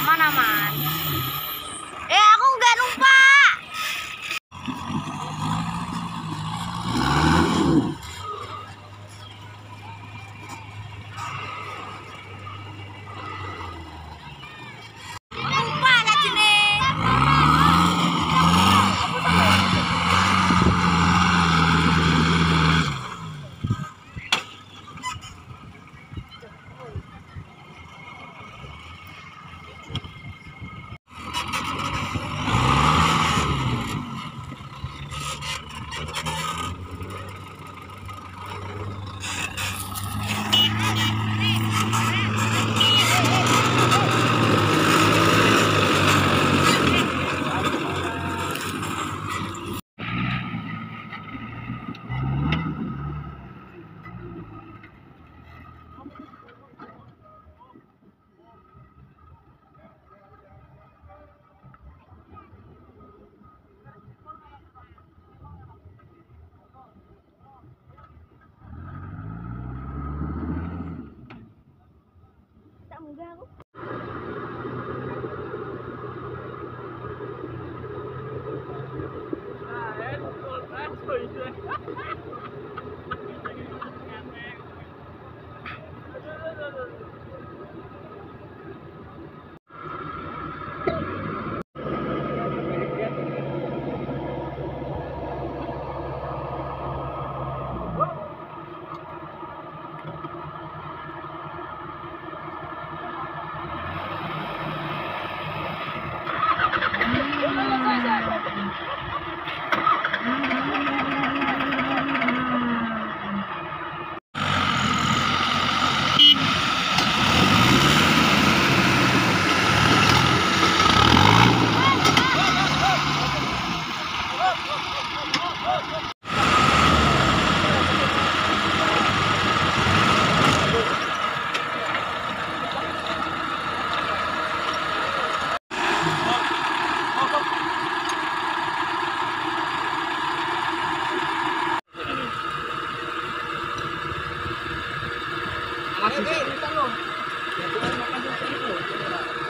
妈妈 ang garo. Ah, het is wel Ito ang makagawa ito.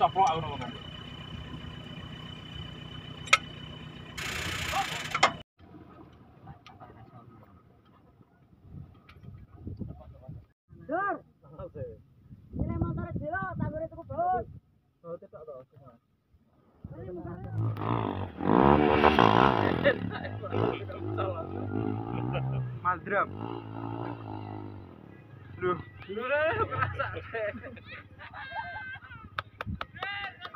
Coplok aku ngomong. Dur. Ini motor jero, tanggure tuku bos. Oh, toh. Madram. Lu. Lu deh, merasa.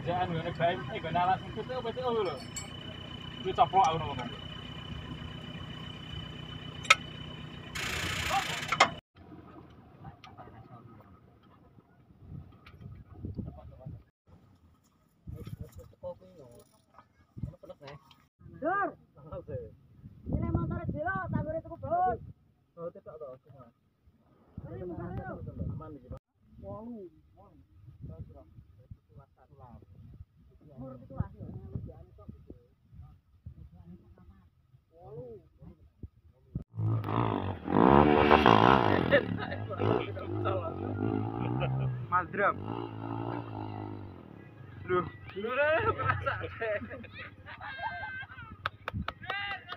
Tajaan ngene gawe eh ngene alas itu tuh apa itu lho. Itu coplok aku. Dur. Ini motor tanggure tuku bos. Oh, tidak toh. Aman iki, Pak. Walu. lah. Umur itu lah ya. Madrap. Duh, lu udah merasa.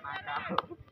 Makasih.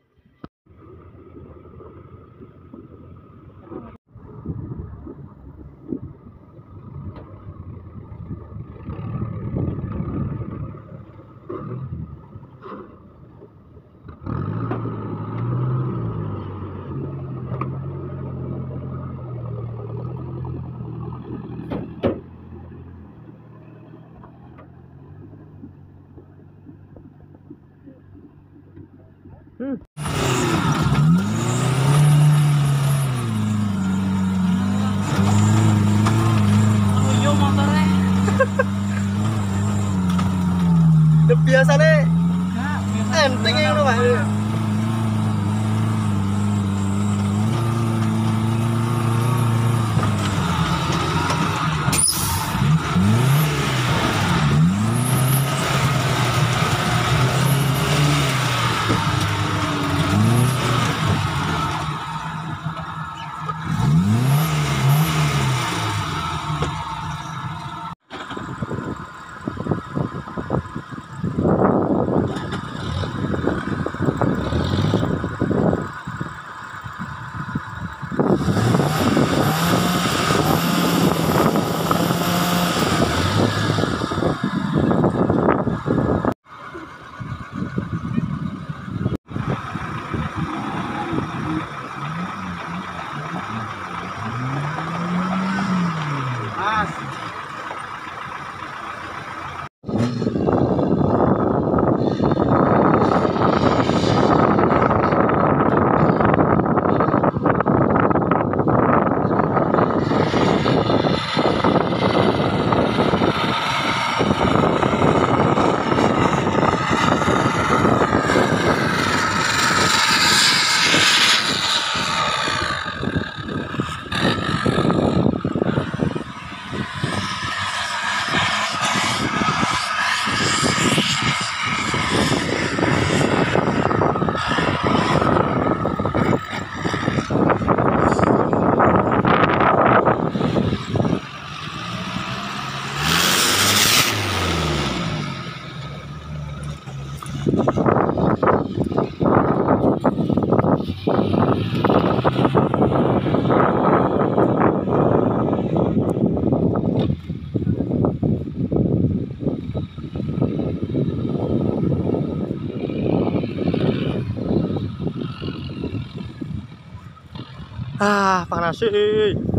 Ah, panas sih.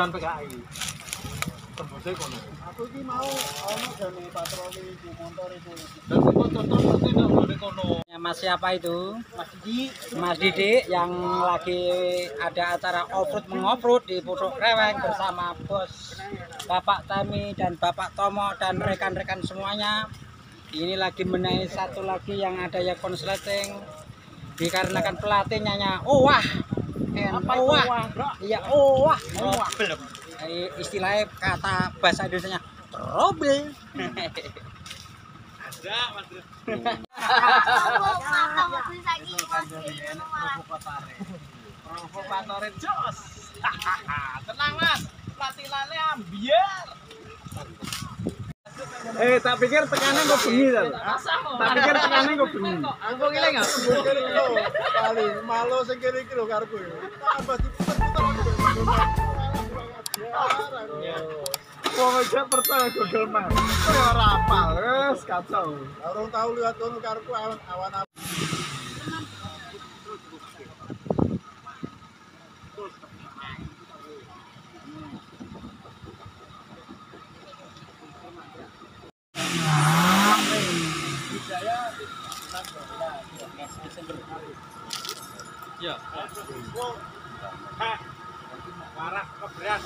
Kuburan PKI. Tembusnya kono. Aku iki mau ono jane patroli ku motor iku. Dan sing kocok terus tidak boleh kono. Ya, Mas siapa itu? Mas Didi. Mas Didi yang lagi ada acara off-road mengoff-road di Pucuk Reweng bersama bos Bapak Tami dan Bapak Tomo dan rekan-rekan semuanya. Ini lagi menaik satu lagi yang ada ya konsleting dikarenakan pelatihnya oh wah Apa oh itu? Wah wah, bro? iya oh wah trouble Eh, istilahnya kata bahasa Indonesia trouble. Mata mobil lagi Provokatorin jos. Tenang mas, pelatihannya ambiar. Eh, tak pikir tekannya kok bengi ta. Tak pikir tekannya kok bengi. Aku gile enggak? Kiri lho, kali malo sing kiri iki lho karepku. Tambah diputer-puter aku. Wong aja percaya Google Maps. Ora ora apal, wes kacau. Orang tahu lihat kono karepku awan awan Ya. Warak keberat.